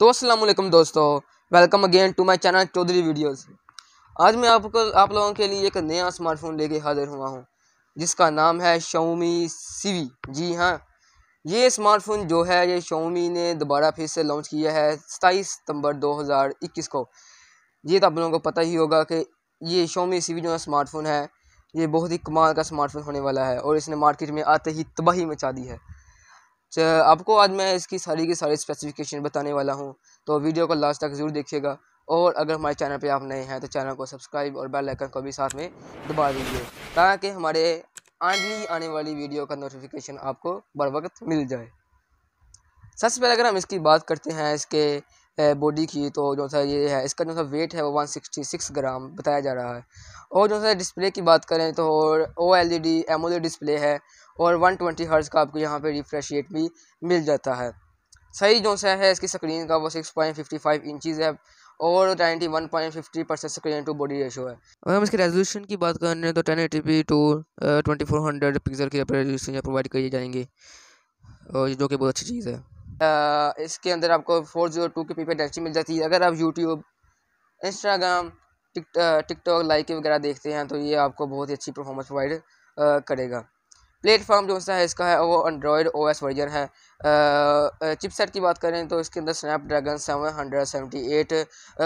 तो वालेकुम दोस्तों welcome again to my channel Chaudhary videos आज मैं आपको, आप लोगों के लिए एक नया स्मार्टफ़ोन लेके हाजिर हुआ हूँ, जिसका नाम है शोमी सीवी जी हाँ ये स्मार्टफ़ोन जो है, ये शोमी ने दोबारा फिर से लॉन्च किया है सताईस सितंबर 2021 को। ये तो आप लोगों को पता ही होगा कि ये शोमी सीवी जो स्मार्टफ़ोन है, ये बहुत ही कमाल का स्मार्टफ़ोन होने वाला है, और इसने मार्केट में आते ही तबाही मचा दी है। आपको आज मैं इसकी सारी की सारी स्पेसिफिकेशन बताने वाला हूँ तो वीडियो को लास्ट तक ज़रूर देखिएगा। और अगर हमारे चैनल पे आप नए हैं तो चैनल को सब्सक्राइब और बेल आइकन को भी साथ में दबा दीजिए, ताकि हमारे आगे आने वाली वीडियो का नोटिफिकेशन आपको बर वक्त मिल जाए। सबसे पहले अगर हम इसकी बात करते हैं, इसके बॉडी की तो जो सा ये है, इसका जो सा वेट है वो 166 ग्राम बताया जा रहा है। और जो सा डिस्प्ले की बात करें तो O L E D AMOLED display है और 120 ट्वेंटी हर्ट्ज़ का आपको यहाँ पे रिफ्रेश रेट भी मिल जाता है। सही जो सा है, इसकी स्क्रीन का वो 6.55 इंचज़ है और ninety one point fifty percent screen to body ratio है। अगर हम इसके रेजोल्यूशन की बात करें तो ten eighty P two twenty four hundred pixel की रेजोल्यूशन प्रोवाइड करी जाएँगी। और जो कि बहुत अच्छी चीज़ है। इसके अंदर आपको फोर ज़ीरो टू के पी पे डायरेक्टरी मिल जाती है। अगर आप यूट्यूब, इंस्टाग्राम टिकटॉक, लाइक वगैरह देखते हैं तो ये आपको बहुत ही अच्छी परफॉर्मेंस प्रोवाइड करेगा। प्लेटफॉर्म जो सा है, इसका है, वो एंड्रॉयड ओ एस वर्जन है। चिपसेट की बात करें तो इसके अंदर Snapdragon seven hundred seventy eight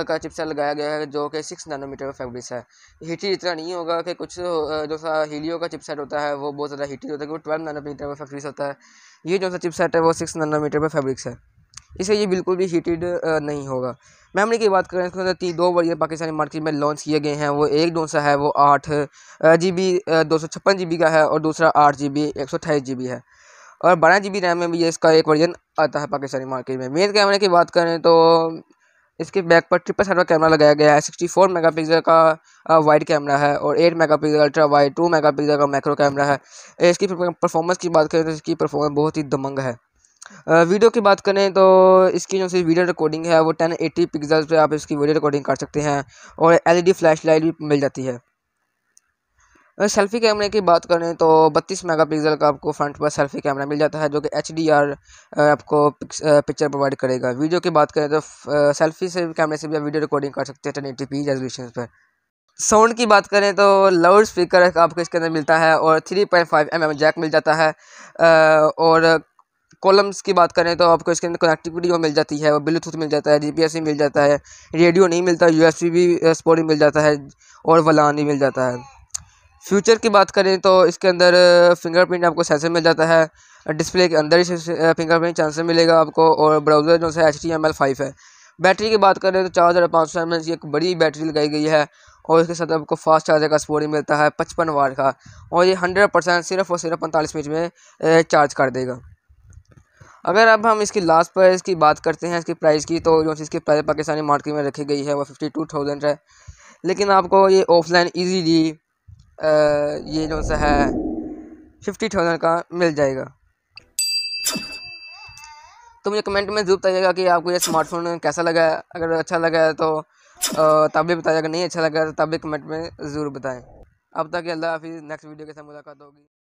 का चिपसेट लगाया गया है, जो कि सिक्स नैनोमीटर का फैब्रिक्स है। हीटी इतना नहीं होगा कि कुछ जो सा हीलियो का चिपसेट होता है, वो बहुत ज़्यादा हीटी होता है, क्योंकि ट्वेल्व नैनोमीटर का फैब्रिक्स होता है। ये जो सा चिपसेट है, वो सिक्स नैनोमीटर का फैब्रिक्स है। इससे ये बिल्कुल भी हीटेड नहीं होगा। मेमोरी की बात करें इसके अंदर तीन दो वर्जन पाकिस्तानी मार्केट में लॉन्च किए गए हैं। वो एक जो सा है, वो आठ जी बी दो सौ छप्पन जी बी का है और दूसरा आठ जी बी एक सौ अट्ठाईस जी बी है। और बारह जी बी रैम में भी ये इसका एक वर्जन आता है पाकिस्तानी मार्केट में। मेन कैमरे की बात करें तो इसके बैक पर ट्रिपल का कैमरा लगाया गया है। सिक्सटी फोर मेगा पिक्सल का वाइड कैमरा है और eight mega pixel ultra wide two mega pixel का मैक्रो कैमरा है। इसकी परफॉर्मेंस की बात करें तो इसकी परफॉर्मेंस बहुत ही दमंग है। वीडियो की बात करें तो इसकी जो सी वीडियो रिकॉर्डिंग है, वो टेन एटी पिक्सल्स पर आप इसकी वीडियो रिकॉर्डिंग कर सकते हैं और एलईडी फ्लैश लाइट भी मिल जाती है। सेल्फ़ी कैमरे की बात करें तो 32 मेगापिक्सल का आपको फ्रंट पर सेल्फ़ी कैमरा मिल जाता है, जो कि एचडीआर आपको पिक्चर प्रोवाइड करेगा। वीडियो की बात करें तो सेल्फ़ी से कैमरे से भी आप वीडियो रिकॉर्डिंग कर सकते हैं टेन एटी पी रेजोल्यूशन पर साउंड की बात करें तो लाउड स्पीकर आपको इसके अंदर मिलता है और 3.5 पॉइंट mm जैक मिल जाता है और कॉलम्स की बात करें तो आपको इसके अंदर कनेक्टिविटी मिल जाती है ब्लूटूथ मिल जाता है जी मिल जाता है रेडियो नहीं मिलता यू एस भी सपोर्टिंग मिल जाता है और वलान मिल जाता है। फ्यूचर की बात करें तो इसके अंदर फिंगरप्रिंट आपको सेंसर मिल जाता है डिस्प्ले के अंदर ही फिंगरप्रिंट सेंसर मिलेगा आपको और ब्राउज़र जो है H T M L five है। बैटरी की बात करें तो चार हज़ार पाँच सौ एम की एक बड़ी बैटरी लगाई गई है और इसके साथ आपको फास्ट चार्जर का सपोर्ट मिलता है, पचपन वाट का और ये हंड्रेड परसेंट सिर्फ़ और सिर्फ़ पैंतालीस मिनट में चार्ज कर देगा। अगर अब हम इसकी लास्ट प्राइस की बात करते हैं, इसकी प्राइस की तो जो इसकी प्राइस पाकिस्तानी मार्केट में रखी गई है, वो फिफ्टी टू थाउज़ेंड है। लेकिन आपको ये ऑफलाइन ईजीली ये जो सा है फिफ्टी थाउज़ेंड का मिल जाएगा। तो मुझे कमेंट में ज़रूर बताइएगा कि आपको ये स्मार्टफ़ोन कैसा लगा है। अगर अच्छा लगा है तो तब भी बताइएगा, नहीं अच्छा लगा तो तब भी कमेंट में ज़रूर बताएँ। अब तक अल्लाह हाफिज़ नेक्स्ट वीडियो के साथ मुलाकात होगी।